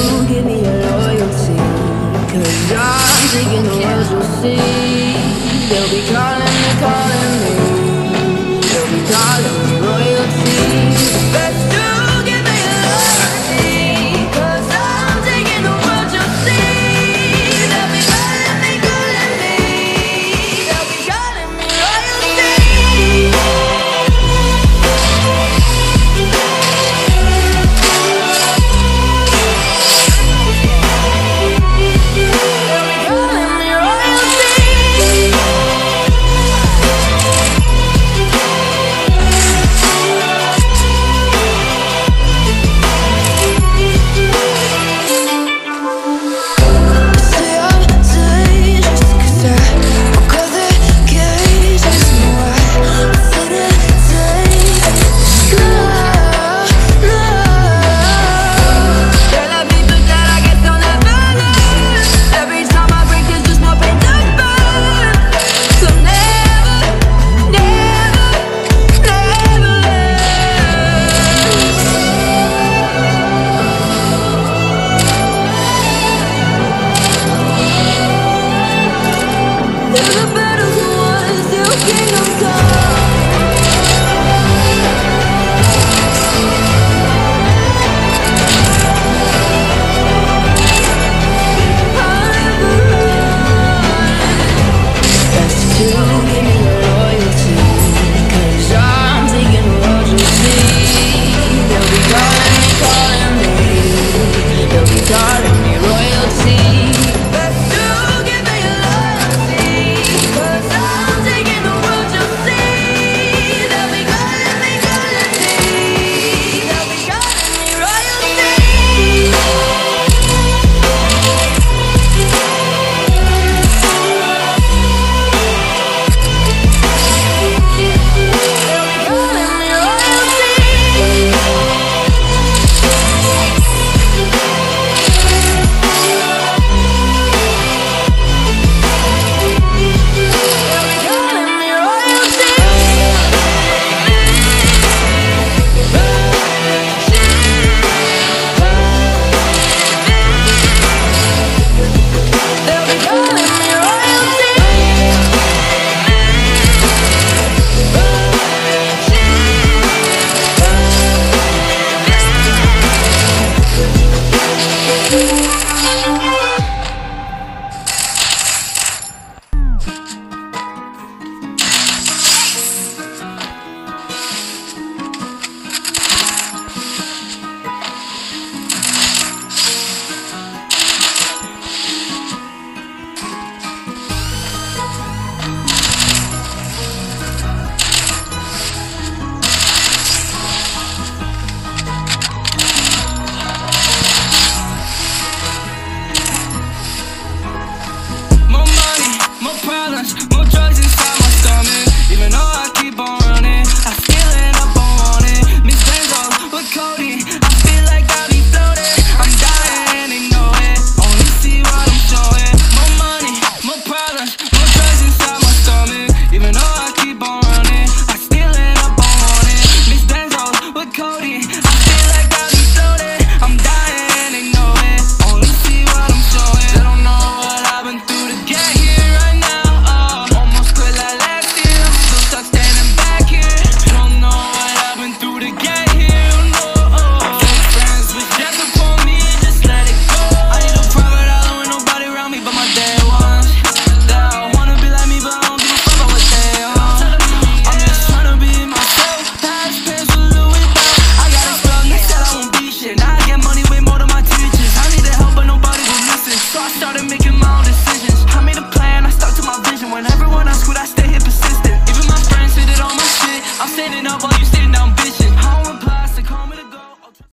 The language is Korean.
우리